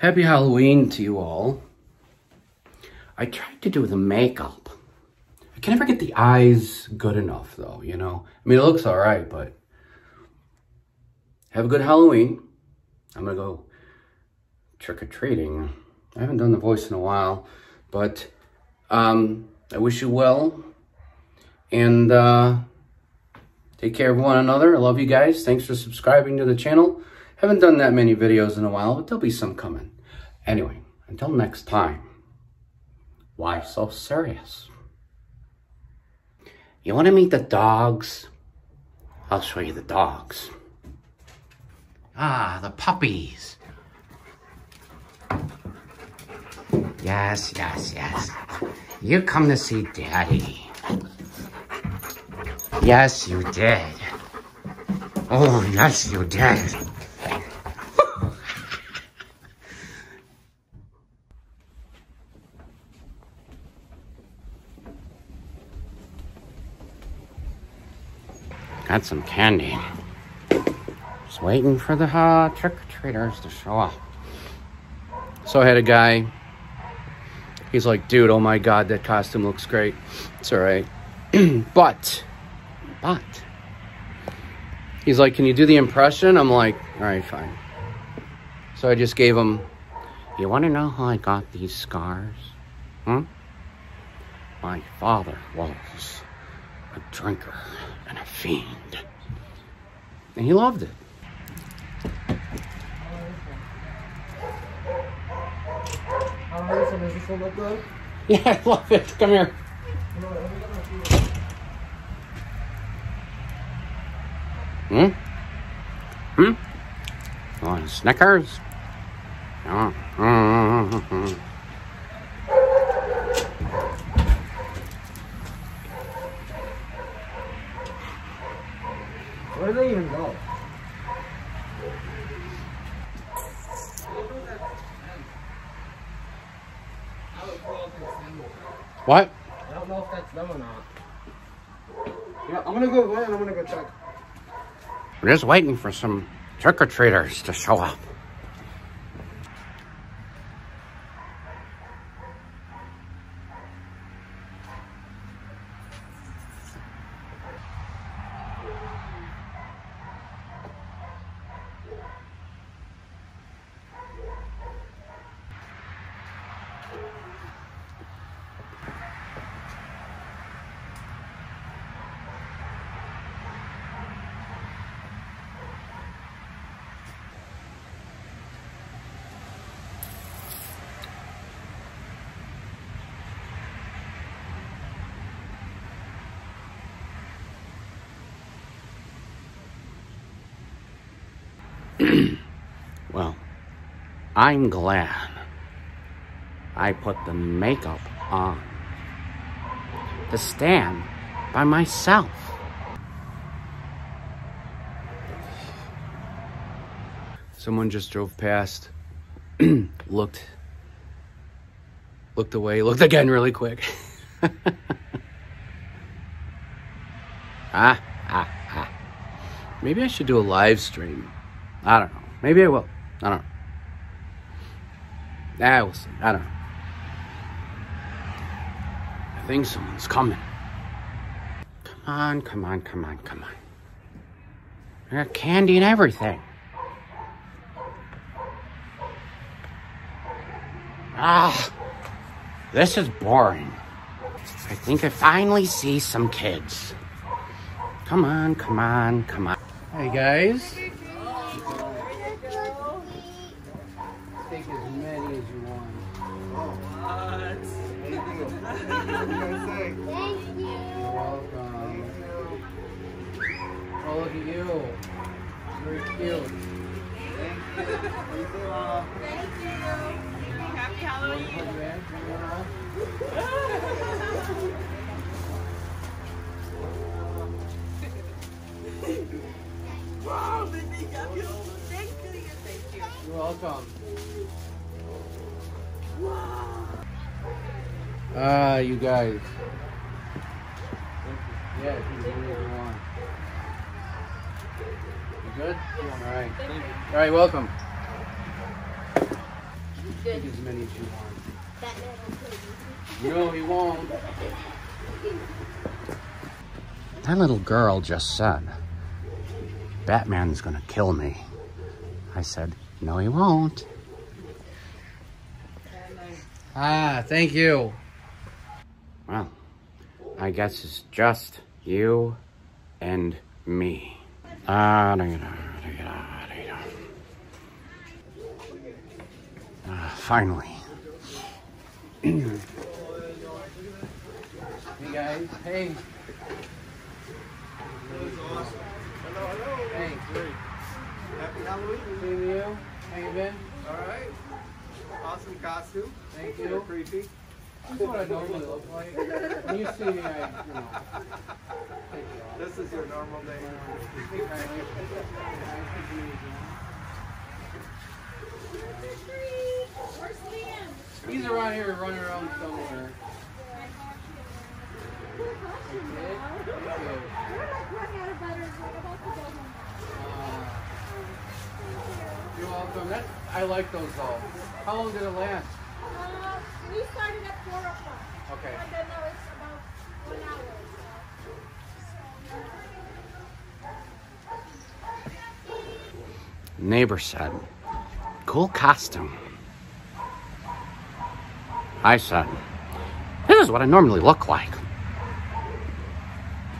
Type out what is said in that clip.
Happy Halloween to you all. I tried to do the makeup. I can never get the eyes good enough though, you know? I mean, it looks all right, but have a good Halloween. I'm gonna go trick-or-treating. I haven't done the voice in a while, but um, I wish you well. And uh, take care of one another. I love you guys. Thanks for subscribing to the channel. Haven't done that many videos in a while, but there'll be some coming. Anyway, until next time, why so serious? You want to meet the dogs? I'll show you the dogs. Ah, the puppies. Yes, yes, yes. You come to see Daddy. Yes, you did. Oh, yes, you did. Got some candy. Just waiting for the uh, trick-or-treaters to show up. So I had a guy, he's like, dude, oh my God, that costume looks great. It's all right. but, but, he's like, can you do the impression? I'm like, all right, fine. So I just gave him, you want to know how I got these scars? Hmm? My father was a drinker and a fiend. And he loved it. Yeah, I love it. Come here. Hmm? Hmm? Oh, Snickers? Where do they even go? What? I don't know if that's them or not. Yeah, I'm gonna go go and I'm gonna go check. We're just waiting for some trick-or-treaters to show up. Well, I'm glad I put the makeup on to stand by myself. Someone just drove past, looked, looked away, looked again really quick. ah, ah, ah. Maybe I should do a live stream. I don't know. Maybe I will. I don't know. Ah, we'll see. I don't know. I think someone's coming. Come on, come on, come on, come on. I got candy and everything. Ah, this is boring. I think I finally see some kids. Come on, come on, come on. Hey guys. Thank you. You're welcome. Oh, look at you. Very cute. Happy Halloween. Wow, Mindy, thank you. Thank you. Thank you. You're welcome. Ah, you guys. Yeah, you can do want. You good? All right. All right, welcome. Take as many as you want. Batman will kill you. No, he won't. That little girl just said, Batman's gonna kill me. I said, no, he won't. Ah, thank you. Well, I guess it's just you and me. Ah. Ah, finally. Hey guys, hey. Hey, Happy Halloween. seeing you. How you been? All right. Awesome costume. Thank you. creepy. That's what I normally look like. When you see me, I, you know, take it off. This is your normal day. Hey, Kylie. Nice to Where's Liam? He's around here running around somewhere. Thank you. We're like running out of butter. We're about to go home. Uh, you're welcome. That, I like those though. How long did it last? We started at 4 o'clock. Okay. And then now it's about one hour. Neighbor said, cool costume. I said, this is what I normally look like.